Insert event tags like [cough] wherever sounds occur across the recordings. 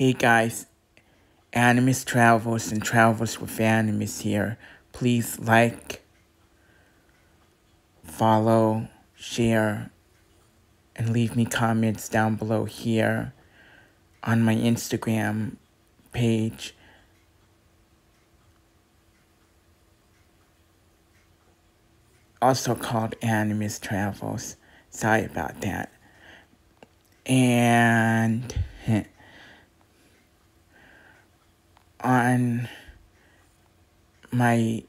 Hey guys, Animas Travels and Travels with Animas here. Please like, follow, share, and leave me comments down below here on my Instagram page. Also called Animas Travels. Sorry about that. And [laughs] on my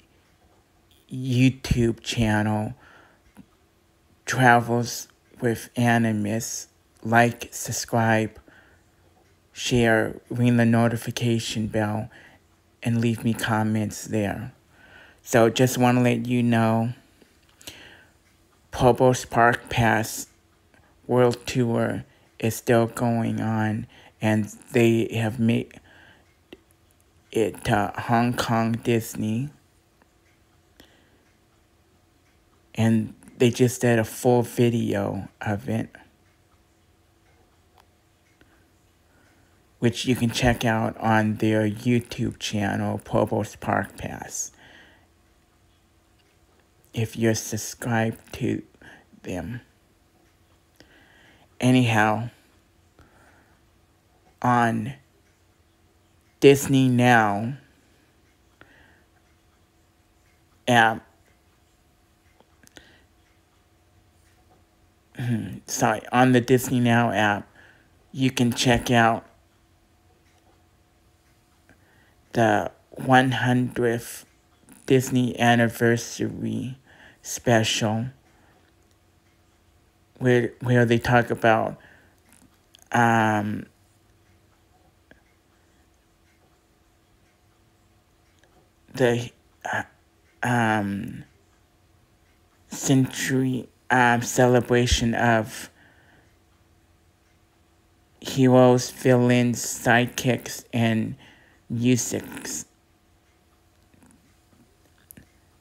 YouTube channel, Travels with Animas, like, subscribe, share, ring the notification bell, and leave me comments there. So just want to let you know, Provost Park Pass World Tour is still going on, and they have made it to Hong Kong Disney. And they just did a full video of it. Which you can check out on their YouTube channel, Provost Park Pass. If you're subscribed to them. Anyhow, on Disney Now app. Sorry, on the Disney Now app, you can check out the 100th Disney anniversary special where where they talk about um, the uh, um, century um, celebration of heroes, villains, sidekicks, and musics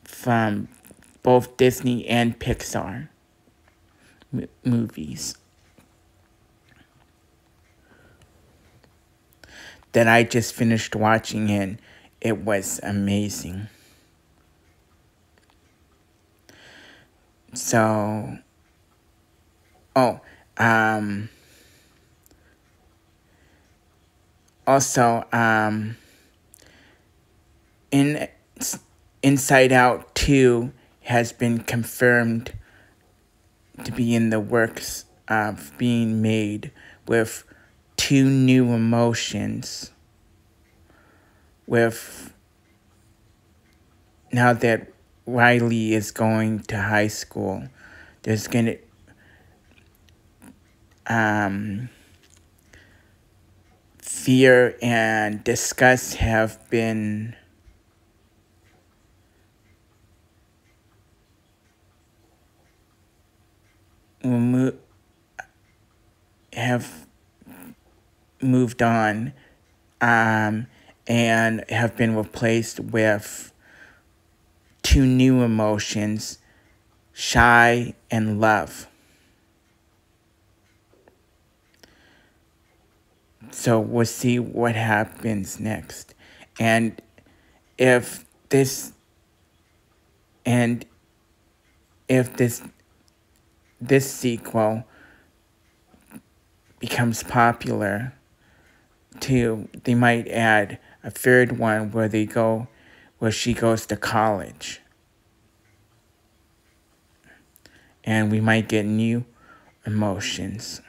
from both Disney and Pixar movies. That I just finished watching and it was amazing. So, oh, um, also, um, in Inside Out 2 has been confirmed to be in the works of being made with two new emotions with now that Riley is going to high school, there's gonna um, fear and disgust have been have moved on. Um, and have been replaced with two new emotions shy and love. So we'll see what happens next. And if this and if this this sequel becomes popular too, they might add a third one where they go, where she goes to college. And we might get new emotions.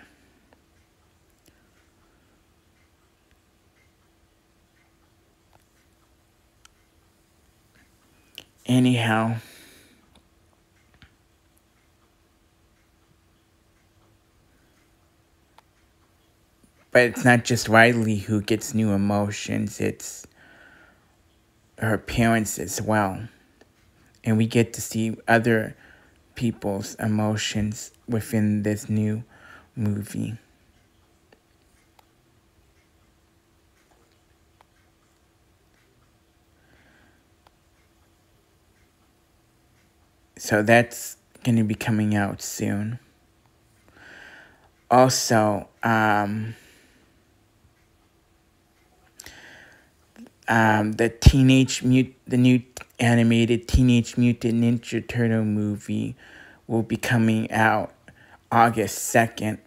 Anyhow, But it's not just Riley who gets new emotions, it's her parents as well. And we get to see other people's emotions within this new movie. So that's going to be coming out soon. Also, um, um, the teenage mut the new animated Teenage Mutant Ninja Turtle movie will be coming out August 2nd.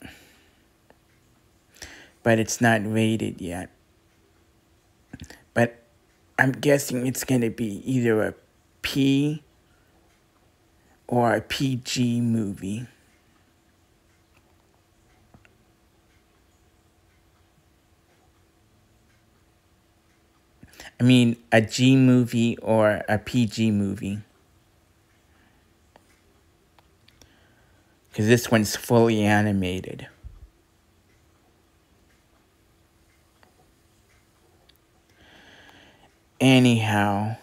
But it's not rated yet. But I'm guessing it's going to be either a P or a PG movie. I mean, a G movie or a PG movie. Because this one's fully animated. Anyhow,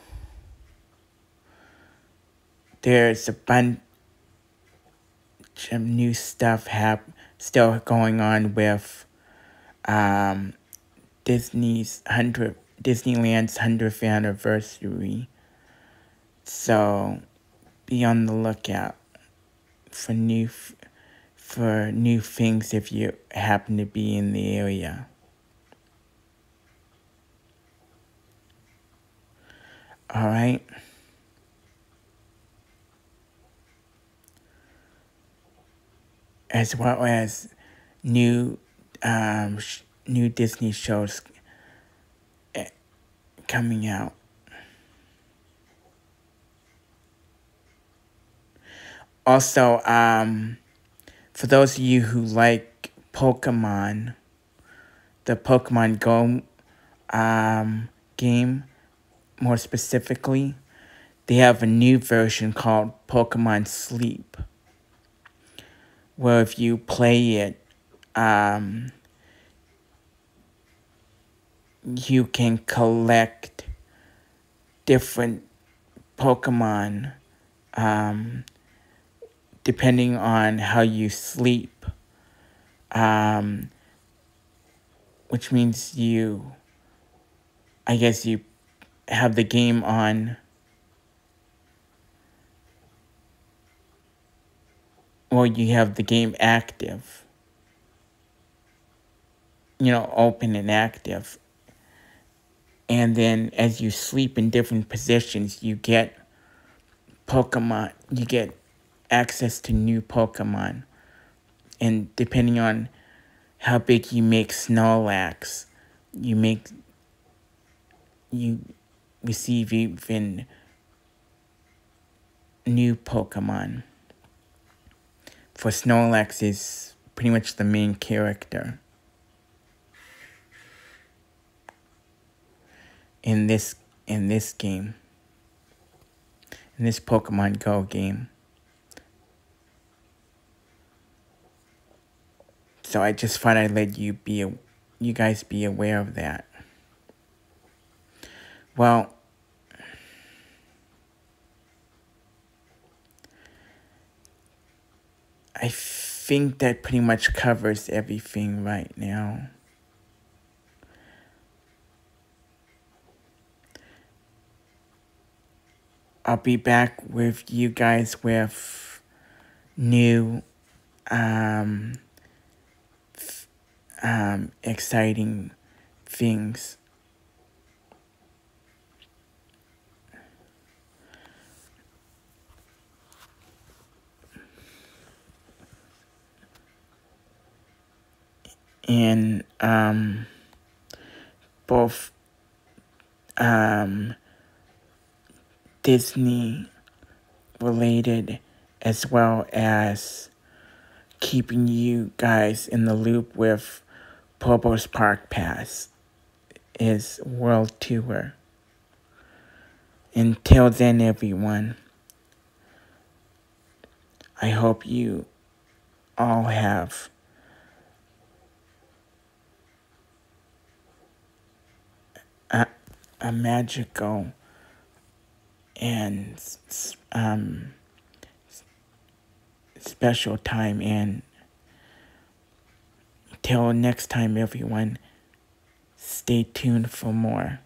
there's a bunch of new stuff hap still going on with um, Disney's 100 Disneyland's 100th anniversary. So be on the lookout for new for new things if you happen to be in the area. All right. As well as new um, new Disney shows coming out. Also, um, for those of you who like Pokemon, the Pokemon Go um, game, more specifically, they have a new version called Pokemon Sleep, where if you play it, um, you can collect different Pokemon um, depending on how you sleep. Um, which means you, I guess you have the game on. Or you have the game active. You know, open and active and then as you sleep in different positions, you get Pokemon, you get access to new Pokemon. And depending on how big you make Snorlax, you make, you receive even new Pokemon. For Snorlax is pretty much the main character. In this in this game. In this Pokemon Go game. So I just thought I'd let you be you guys be aware of that. Well, I think that pretty much covers everything right now. I'll be back with you guys with new, um, um, exciting things. And, um, both, um, Disney related as well as keeping you guys in the loop with Provost Park Pass is world tour. Until then, everyone, I hope you all have a, a magical and um, special time. And till next time, everyone, stay tuned for more.